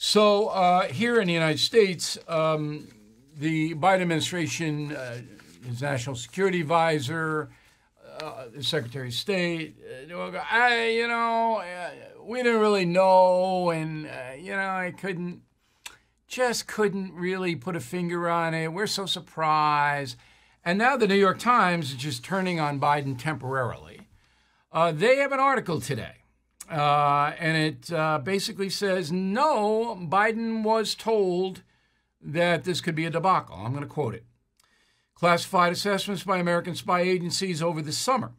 So uh, here in the United States, um, the Biden administration, uh, his national security advisor, uh, the Secretary of State, uh, I, you know, uh, we didn't really know, and uh, you know, I couldn't, just couldn't really put a finger on it. We're so surprised, and now the New York Times is just turning on Biden temporarily. They have an article today. Uh, and it uh, basically says no, Biden was told that this could be a debacle. I'm going to quote it. Classified assessments by American spy agencies over the summer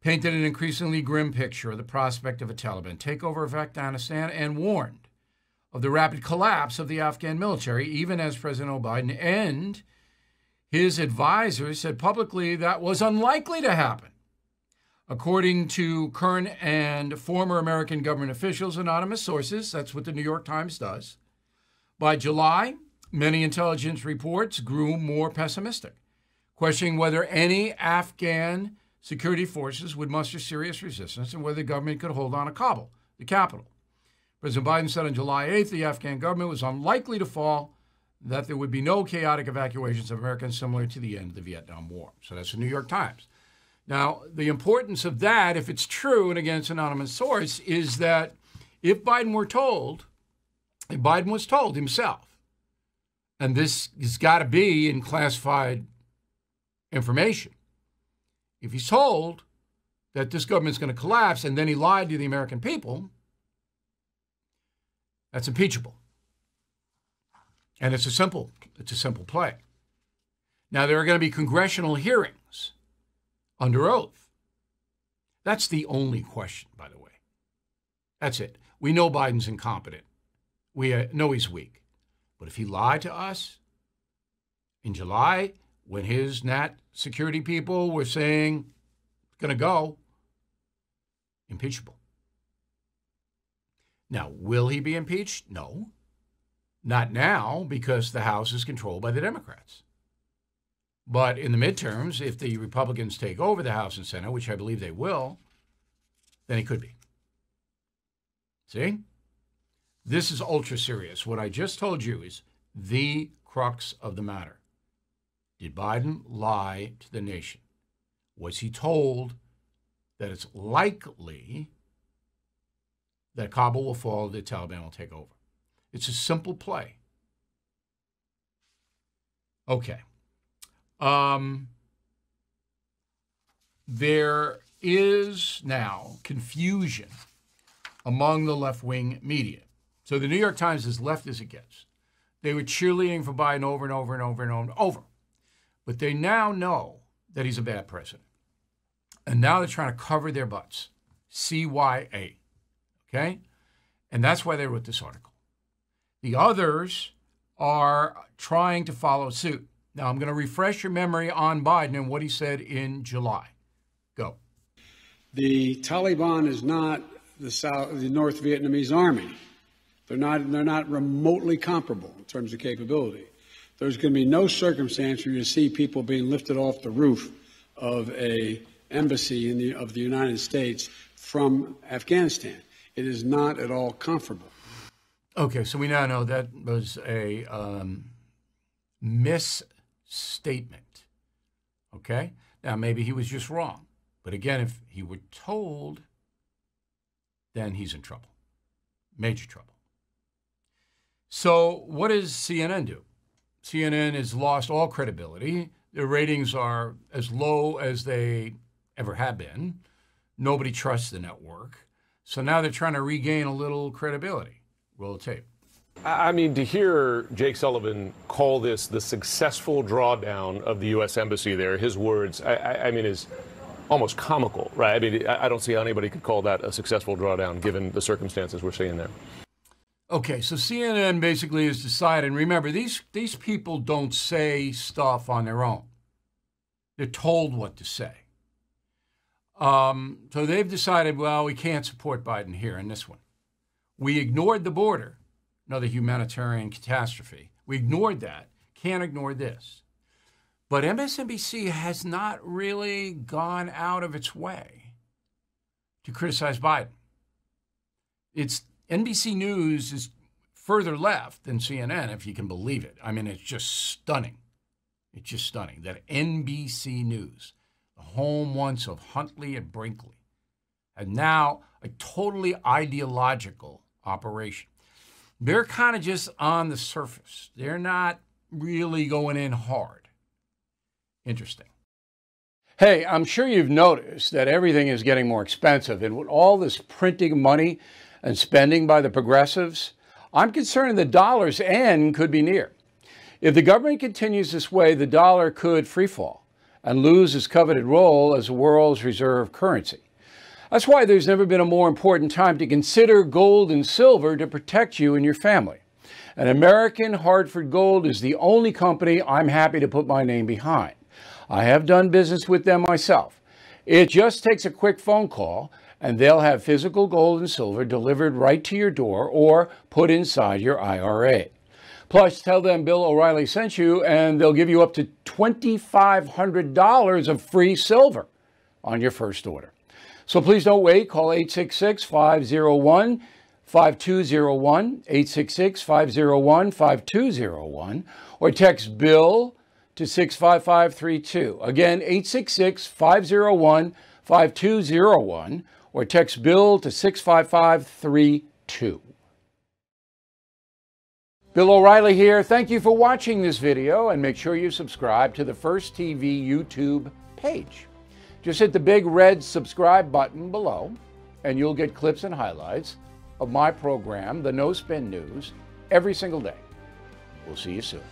painted an increasingly grim picture of the prospect of a Taliban takeover of Afghanistan and warned of the rapid collapse of the Afghan military, even as President Biden and his advisors said publicly that was unlikely to happen. According to current and former American government officials, anonymous sources, that's what the New York Times does. By July, many intelligence reports grew more pessimistic, questioning whether any Afghan security forces would muster serious resistance and whether the government could hold on to Kabul, the capital. President Biden said on July 8th the Afghan government was unlikely to fall, that there would be no chaotic evacuations of Americans similar to the end of the Vietnam War. So that's the New York Times. Now, the importance of that, if it's true, and again, it's anonymous source, is that if Biden were told, if Biden was told himself, and this has got to be in classified information, if he's told that this government's going to collapse and then he lied to the American people, that's impeachable. And it's a simple, it's a simple play. Now there are going to be congressional hearings under oath. That's the only question, by the way. That's it. We know Biden's incompetent. We uh, know he's weak. But if he lied to us in July when his Nat security people were saying, going to go, impeachable. Now, will he be impeached? No. Not now, because the House is controlled by the Democrats. But in the midterms, if the Republicans take over the House and Senate, which I believe they will, then it could be. See? This is ultra serious. What I just told you is the crux of the matter. Did Biden lie to the nation? Was he told that it's likely that Kabul will fall, the Taliban will take over? It's a simple play. Okay. Um, there is now confusion among the left wing media. So the New York Times, is left as it gets, they were cheerleading for Biden over and over and over and over and over. But they now know that he's a bad president. And now they're trying to cover their butts. CYA. Okay? And that's why they wrote this article. The others are trying to follow suit. Now, I'm going to refresh your memory on Biden and what he said in July. Go. The Taliban is not the South, the North Vietnamese army. They're not, they're not remotely comparable in terms of capability. There's going to be no circumstance where you see people being lifted off the roof of a embassy in the, of the United States from Afghanistan. It is not at all comfortable. Okay, so we now know that was a um, misstatement. Okay? Now, maybe he was just wrong. But again, if he were told, then he's in trouble. Major trouble. So, what does CNN do? CNN has lost all credibility. Their ratings are as low as they ever have been. Nobody trusts the network. So now they're trying to regain a little credibility. Roll the tape. I mean, to hear Jake Sullivan call this the successful drawdown of the U.S. Embassy there, his words, I, I, I mean, is almost comical, right? I mean, I, don't see how anybody could call that a successful drawdown given the circumstances we're seeing there. Okay, so CNN basically has decided, remember, these, these people don't say stuff on their own. They're told what to say. Um, so they've decided, well, we can't support Biden here in this one. We ignored the border, another humanitarian catastrophe. We ignored that. Can't ignore this. But MSNBC has not really gone out of its way to criticize Biden. It's NBC News is further left than CNN, if you can believe it. I mean, it's just stunning. It's just stunning that NBC News, the home once of Huntley and Brinkley, and now a totally ideological operation. They're kind of just on the surface. They're not really going in hard. Interesting. Hey, I'm sure you've noticed that everything is getting more expensive. And with all this printing money and spending by the progressives, I'm concerned the dollar's end could be near. If the government continues this way, the dollar could freefall and lose its coveted role as the world's reserve currency. That's why there's never been a more important time to consider gold and silver to protect you and your family. And American Hartford Gold is the only company I'm happy to put my name behind. I have done business with them myself. It just takes a quick phone call and they'll have physical gold and silver delivered right to your door or put inside your IRA. Plus, tell them Bill O'Reilly sent you and they'll give you up to $2,500 of free silver on your first order. So please don't wait. Call 866 501 5201, 866 501 5201, or text Bill to 65532. Again, 866 501 5201, or text Bill to 65532. Bill O'Reilly here. Thank you for watching this video and make sure you subscribe to the First TV YouTube page. Just hit the big red subscribe button below and you'll get clips and highlights of my program, The No Spin News, every single day. We'll see you soon.